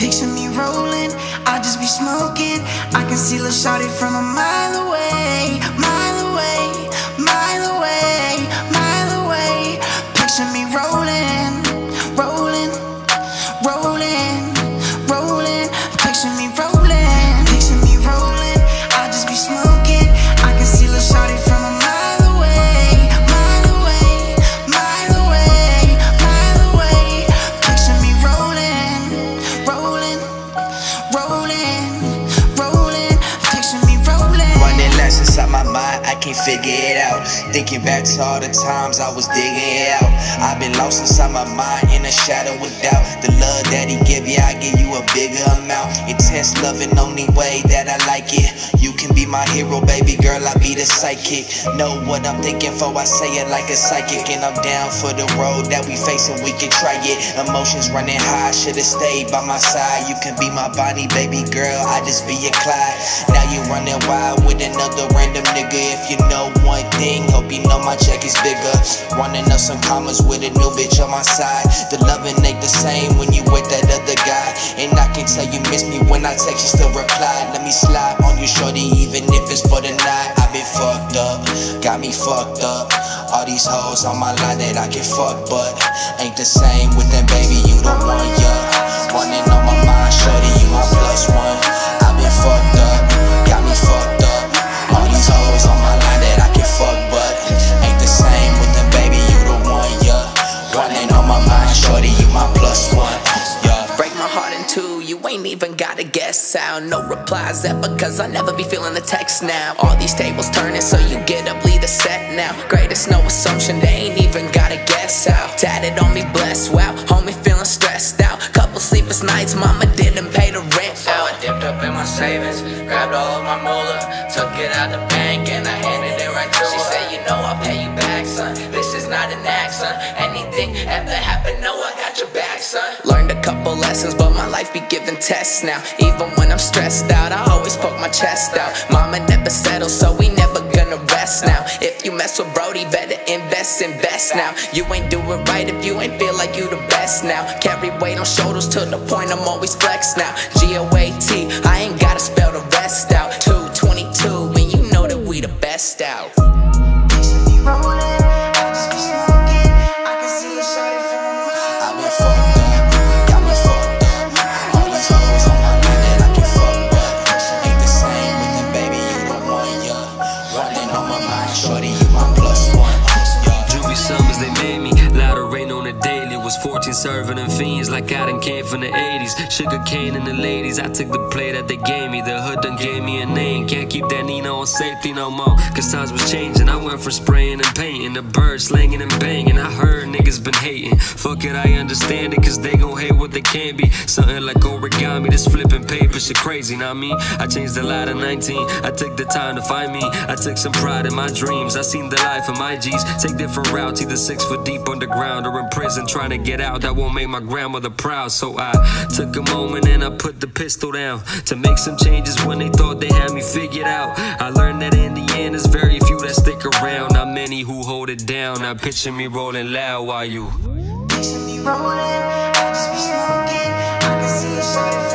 Picture me rolling, I just be smoking. I can see Lil Shawty from a mile away, mile figure it out. Thinking back to all the times I was digging it out. I've been lost inside my mind in a shadow of doubt. The love that he give you, I give you a bigger amount. Intense loving, only way that I like it. You can be my hero, baby girl, I be the psychic. Know what I'm thinking for, I say it like a psychic. And I'm down for the road that we facing, we can try it. Emotions running high, should've stayed by my side. You can be my Bonnie, baby girl, I just be your Clyde. Now you running wild with another random nigga. If you know one thing, hope you know my check is bigger. Running up some commas with a new bitch on my side. The loving ain't the same when you with that other guy. And I can tell you miss me when I text you, still reply. Let me slide on you, shorty, even if it's for the night. i been fucked up, got me fucked up. All these hoes on my line that I can fuck, but ain't the same with them, baby. Ain't even gotta guess sound. No replies ever, cause I never be feeling the text now. All these tables turning, so you get up, leave the set now. Greatest, no assumption, they ain't even gotta guess out. Tatted on me, blessed, wow. Homie feeling stressed out. Couple sleepless nights, mama didn't pay the rent So I dipped up in my savings, grabbed all of my moolah, took it out the bank, and I handed it right to her. She said, You know I'll pay you back, son. This is not an son. Anything ever happen, no, I your back, son. Learned a couple lessons, but my life be giving tests now. Even when I'm stressed out, I always poke my chest out. Mama never settles, so we never gonna rest now. If you mess with Brody, better invest, invest now. You ain't do it right if you ain't feel like you the best now. Carry weight on shoulders to the point I'm always flex now. G O A T, I ain't gotta spell 14 serving them fiends like I done came from the 80s. Sugar cane and the ladies. I took the play that they gave me. The hood done gave me a name. Can't keep that Nino on safety no more. Cause times was changing. I went from spraying and painting. The birds slinging and banging. I heard niggas been hating. Fuck it, I understand it. Cause they gon' hate what they can't be. Something like origami. This flipping paper shit crazy. Not me. I changed a lot at 19. I took the time to find me. I took some pride in my dreams. I seen the life of my G's. Take different routes. Either six foot deep underground or in prison trying to get that out. That won't make my grandmother proud. So I took a moment and I put the pistol down to make some changes when they thought they had me figured out. I learned that in the end, there's very few that stick around. Not many who hold it down. Now picture me rolling loud while you. Picture me rolling, I just be smoking. I can see you shining.